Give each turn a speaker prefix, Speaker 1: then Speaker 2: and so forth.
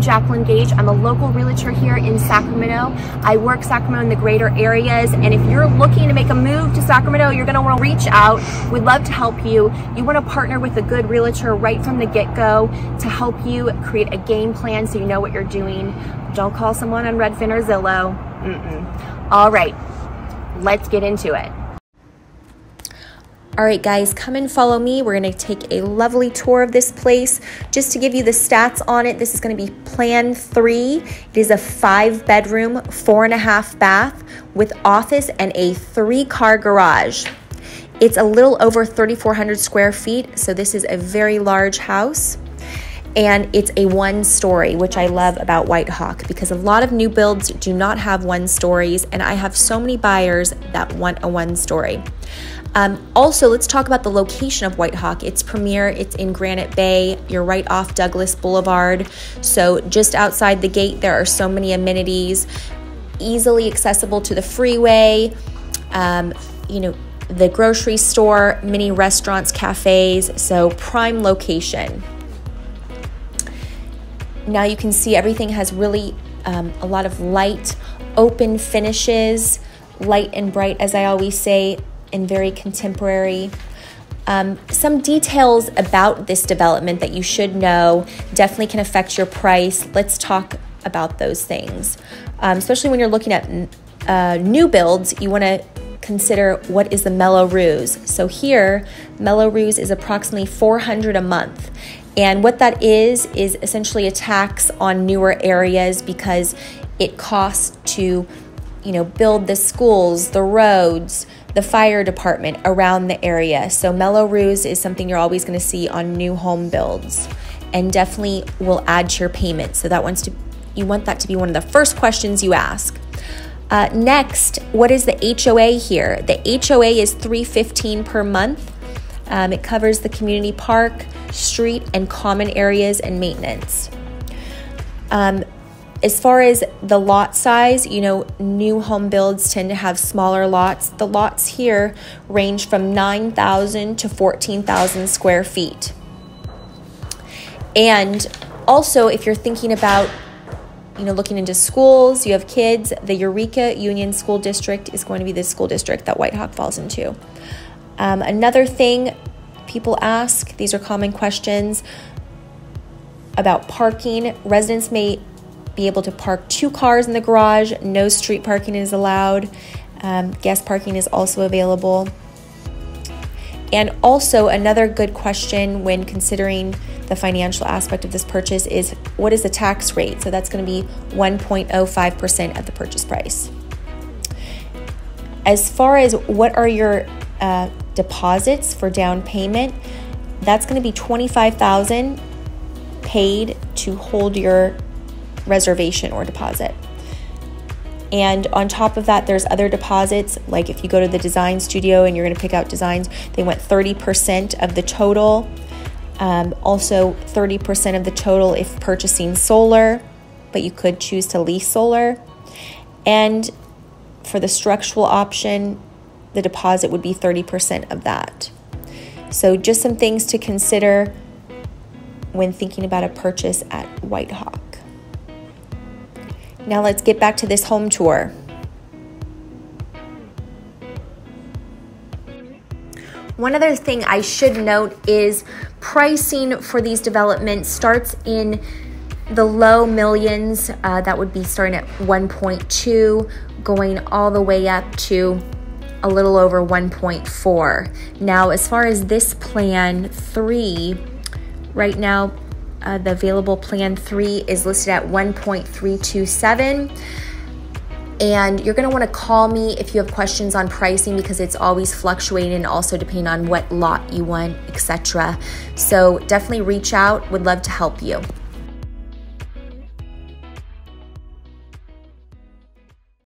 Speaker 1: Jacqueline Gage. I'm a local realtor here in Sacramento. I work Sacramento in the greater areas. And if you're looking to make a move to Sacramento, you're gonna wanna reach out. We'd love to help you. You wanna partner with a good realtor right from the get-go to help you create a game plan so you know what you're doing. Don't call someone on Redfin or Zillow. Mm-mm. All right, let's get into it. All right, guys, come and follow me. We're going to take a lovely tour of this place. Just to give you the stats on it, this is going to be Plan 3. It is a five bedroom, four and a half bath with office and a three car garage. It's a little over 3,400 square feet, so this is a very large house and it's a one story, which I love about Whitehawk because a lot of new builds do not have one stories, and I have so many buyers that want a one story. Um, also, let's talk about the location of Whitehawk. It's premier, it's in Granite Bay. You're right off Douglas Boulevard. So, just outside the gate, there are so many amenities, easily accessible to the freeway. Um, you know, the grocery store, many restaurants, cafes. So, prime location. Now you can see everything has really um, a lot of light, open finishes, light and bright, as I always say, and very contemporary. Um, some details about this development that you should know definitely can affect your price. Let's talk about those things. Um, especially when you're looking at uh, new builds, you want to consider what is the Mello-Roos. So here, Mello-Roos is approximately 400 a month. And what that is, is essentially a tax on newer areas because it costs to, you know, build the schools, the roads, the fire department around the area. So Mello-Roos is something you're always going to see on new home builds and definitely will add to your payment. So that wants to you want that to be one of the first questions you ask. Uh, next, what is the HOA here? The HOA is 315 per month. Um, it covers the community park, street, and common areas and maintenance. Um, as far as the lot size, you know, new home builds tend to have smaller lots. The lots here range from 9,000 to 14,000 square feet. And also, if you're thinking about you know, looking into schools, you have kids, the Eureka Union School District is going to be the school district that Whitehawk falls into. Um, another thing people ask, these are common questions about parking. Residents may be able to park two cars in the garage, no street parking is allowed. Um, guest parking is also available. And also, another good question when considering the financial aspect of this purchase is what is the tax rate? So that's going to be 1.05% of the purchase price. As far as what are your uh, deposits for down payment, that's going to be 25,000 paid to hold your reservation or deposit. And on top of that, there's other deposits. Like if you go to the design studio and you're going to pick out designs, they want 30% of the total. Um, also, 30% of the total if purchasing solar, but you could choose to lease solar. And for the structural option, the deposit would be 30% of that. So, just some things to consider when thinking about a purchase at Whitehawk. Now, let's get back to this home tour. One other thing I should note is pricing for these developments starts in the low millions. Uh, that would be starting at 1.2, going all the way up to a little over 1.4. Now, as far as this plan three, right now, uh, the available plan three is listed at 1.327. And you're going to want to call me if you have questions on pricing because it's always fluctuating and also depending on what lot you want, etc. So definitely reach out. Would love to help you.